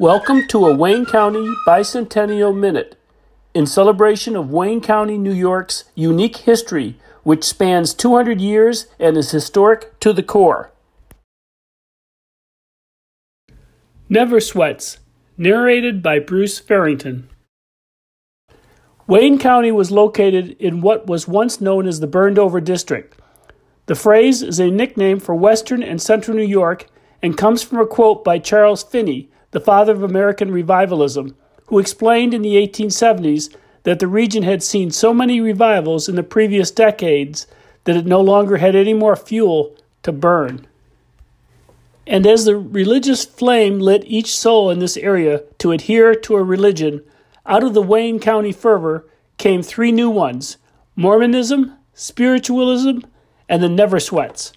Welcome to a Wayne County Bicentennial Minute in celebration of Wayne County, New York's unique history, which spans 200 years and is historic to the core. Never Sweats, narrated by Bruce Farrington. Wayne County was located in what was once known as the Burned Over District. The phrase is a nickname for Western and Central New York and comes from a quote by Charles Finney, the father of American revivalism, who explained in the 1870s that the region had seen so many revivals in the previous decades that it no longer had any more fuel to burn. And as the religious flame lit each soul in this area to adhere to a religion, out of the Wayne County fervor came three new ones Mormonism, spiritualism, and the Never Sweats.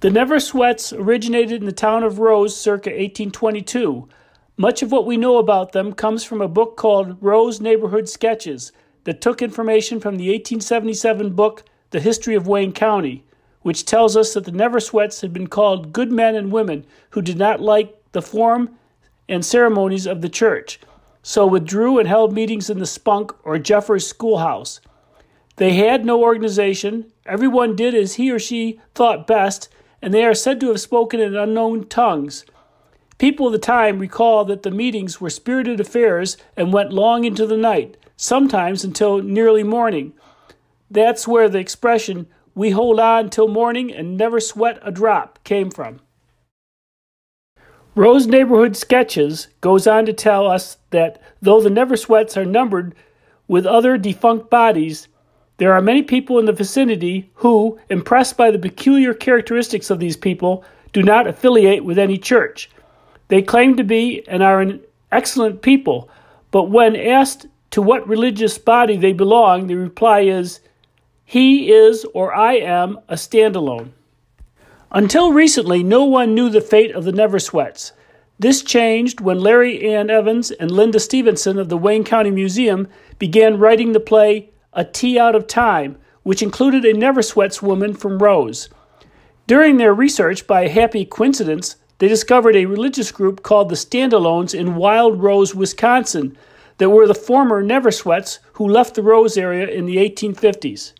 The Never Sweats originated in the town of Rose circa 1822. Much of what we know about them comes from a book called Rose Neighborhood Sketches that took information from the 1877 book The History of Wayne County, which tells us that the Never Sweats had been called good men and women who did not like the form and ceremonies of the church, so withdrew and held meetings in the Spunk or Jeffers schoolhouse. They had no organization, everyone did as he or she thought best, and they are said to have spoken in unknown tongues. People of the time recall that the meetings were spirited affairs and went long into the night, sometimes until nearly morning. That's where the expression, we hold on till morning and never sweat a drop, came from. Rose Neighborhood Sketches goes on to tell us that though the Never Sweats are numbered with other defunct bodies, there are many people in the vicinity who, impressed by the peculiar characteristics of these people, do not affiliate with any church. They claim to be and are an excellent people, but when asked to what religious body they belong, the reply is, He is or I am a standalone. Until recently, no one knew the fate of the Never Sweats. This changed when Larry Ann Evans and Linda Stevenson of the Wayne County Museum began writing the play a Tea Out of Time, which included a Never Sweats woman from Rose. During their research, by a happy coincidence, they discovered a religious group called the Standalones in Wild Rose, Wisconsin, that were the former Never Sweats who left the Rose area in the 1850s.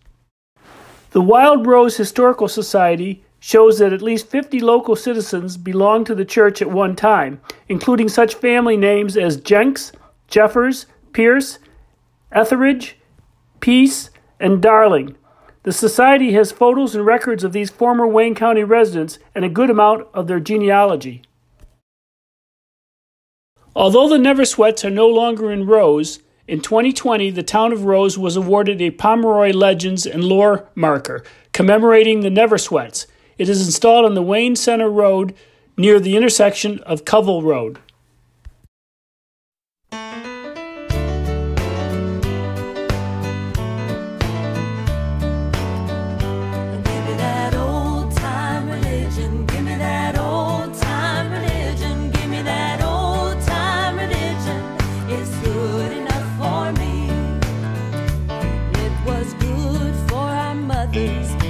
The Wild Rose Historical Society shows that at least 50 local citizens belonged to the church at one time, including such family names as Jenks, Jeffers, Pierce, Etheridge, Peace, and Darling. The Society has photos and records of these former Wayne County residents and a good amount of their genealogy. Although the Never Sweats are no longer in Rose, in 2020 the town of Rose was awarded a Pomeroy Legends and Lore marker commemorating the Never Sweats. It is installed on the Wayne Center Road near the intersection of Covell Road. others.